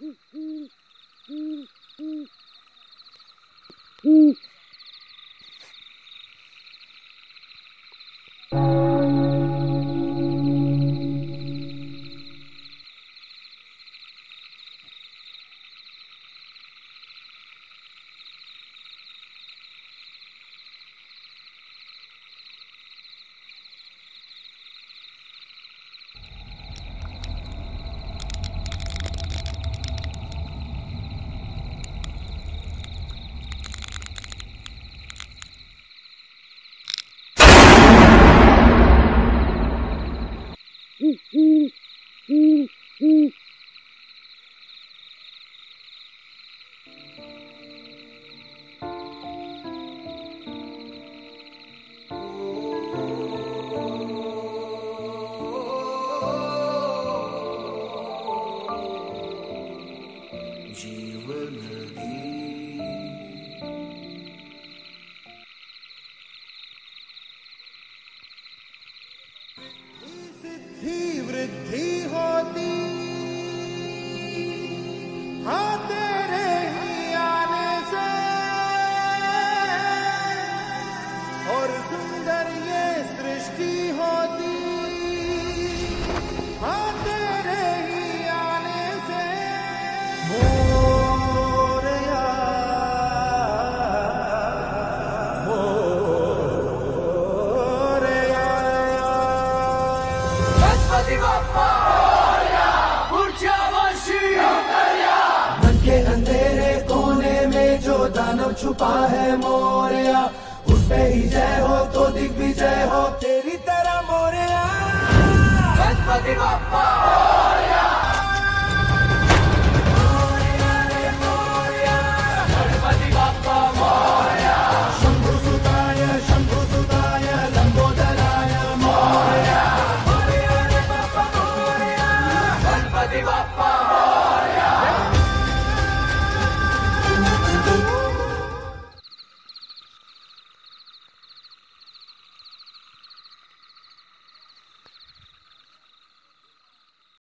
Mm-hmm. Ooh. सिद्धि वृद्धि हाँ के अंधेरे कोने में जो दानव छुपा है मोरिया, उस पे ही जय हो तो दिग्विजय हो, तेरी तरह मोरिया। बाप्पा।